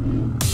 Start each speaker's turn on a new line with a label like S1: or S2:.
S1: Bye.